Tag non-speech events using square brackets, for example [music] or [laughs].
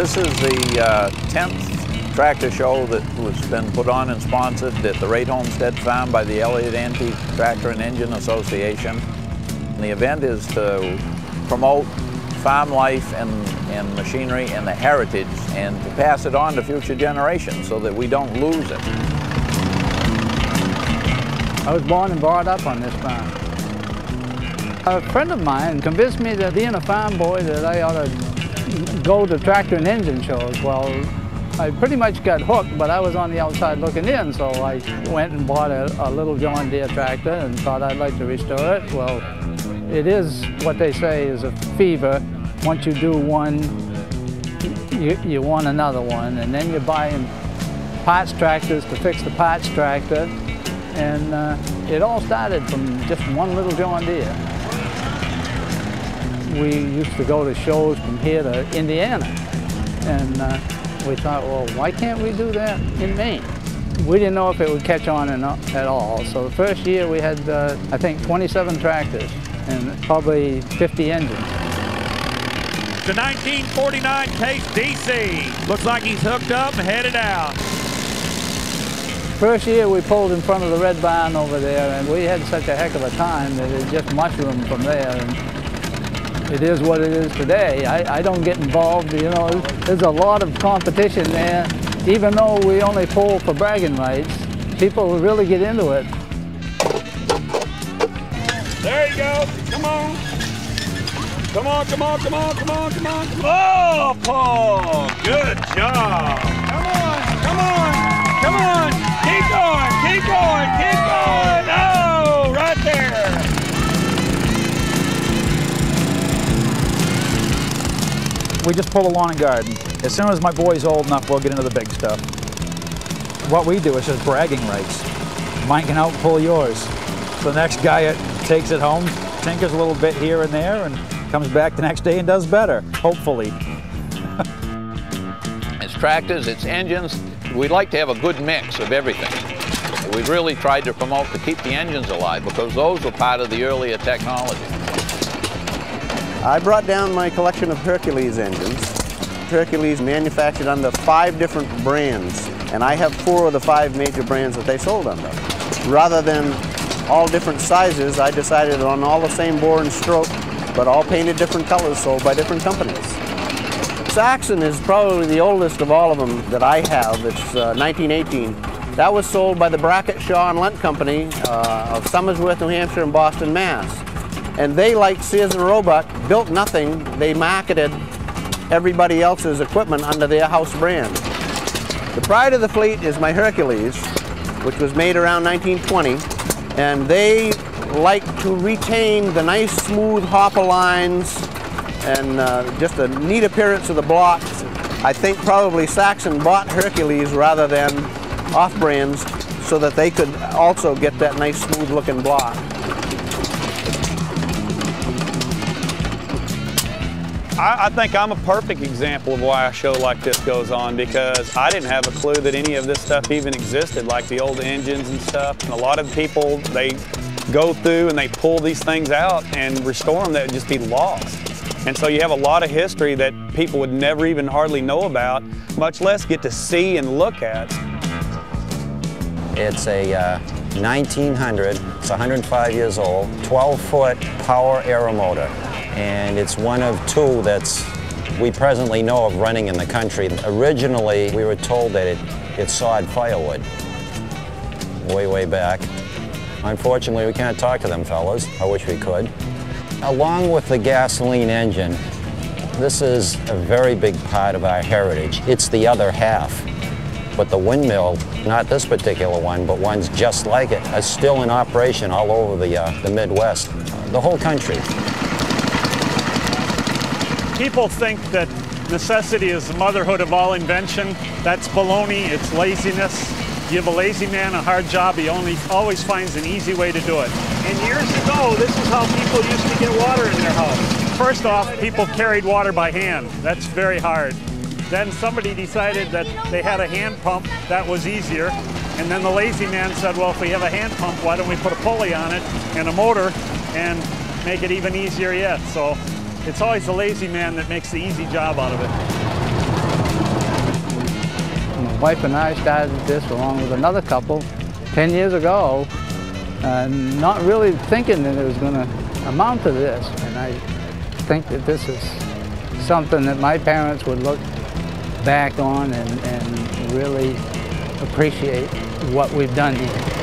This is the uh, 10th tractor show that has been put on and sponsored at the Raitt Homestead Farm by the Eliot Antique Tractor and Engine Association. And the event is to promote farm life and, and machinery and the heritage and to pass it on to future generations so that we don't lose it. I was born and brought up on this farm. A friend of mine convinced me that being a farm boy that I ought to go to tractor and engine shows. Well, I pretty much got hooked, but I was on the outside looking in, so I went and bought a, a little John Deere tractor and thought I'd like to restore it. Well, it is what they say is a fever. Once you do one, you, you want another one, and then you're buying parts tractors to fix the parts tractor, and uh, it all started from just one little John Deere. We used to go to shows from here to Indiana, and uh, we thought, well, why can't we do that in Maine? We didn't know if it would catch on at all. So the first year we had, uh, I think, 27 tractors and probably 50 engines. The 1949 Case DC. Looks like he's hooked up and headed out. First year we pulled in front of the Red Barn over there and we had such a heck of a time that it just mushroomed from there. And it is what it is today. I, I don't get involved, you know, there's a lot of competition there. Even though we only pull for bragging rights, people really get into it. There you go. Come on. Come on, come on, come on, come on, come on. Oh, Paul. Good job. Come on, come on, come on. Keep going, keep going, keep going. We just pull the lawn and garden. As soon as my boy's old enough, we'll get into the big stuff. What we do is just bragging rights. Mine can outpull yours. The next guy takes it home, tinkers a little bit here and there, and comes back the next day and does better, hopefully. [laughs] it's tractors, it's engines. We'd like to have a good mix of everything. We've really tried to promote to keep the engines alive because those were part of the earlier technology. I brought down my collection of Hercules engines. Hercules manufactured under five different brands, and I have four of the five major brands that they sold under. Rather than all different sizes, I decided on all the same bore and stroke, but all painted different colors sold by different companies. Saxon is probably the oldest of all of them that I have. It's uh, 1918. That was sold by the Brackett, Shaw, and Lunt Company uh, of Somersworth, New Hampshire, and Boston, Mass. And they, like Sears and Roebuck, built nothing. They marketed everybody else's equipment under their house brand. The pride of the fleet is my Hercules, which was made around 1920 and they like to retain the nice smooth hopper lines and uh, just a neat appearance of the blocks. I think probably Saxon bought Hercules rather than off-brands so that they could also get that nice smooth looking block. I, I, think I'm a perfect example of why a show like this goes on because I didn't have a clue that any of this stuff even existed, like the old engines and stuff. And a lot of people, they go through and they pull these things out and restore them that would just be lost. And so you have a lot of history that people would never even hardly know about, much less get to see and look at. It's a uh, 1900, it's 105 years old, 12-foot power Aermotor and it's one of two that's we presently know of running in the country. Originally, we were told that it, it sawed firewood way, way back. Unfortunately, we can't talk to them fellows. I wish we could. Along with the gasoline engine, this is a very big part of our heritage. It's the other half. But the windmill, not this particular one, but ones just like it, are still in operation all over the, uh, the Midwest, the whole country. People think that necessity is the motherhood of all invention. That's baloney, it's laziness. Give a lazy man a hard job, he only always finds an easy way to do it. And years ago, this is how people used to get water in their house. First off, people carried water by hand. That's very hard. Then somebody decided that they had a hand pump, that was easier. And then the lazy man said, well, if we have a hand pump, why don't we put a pulley on it and a motor and make it even easier yet? So it's always the lazy man that makes the easy job out of it. My wife and I started this along with another couple 10 years ago, uh, not really thinking that it was going to amount to this. And I think that this is something that my parents would look back on and, and really appreciate what we've done here.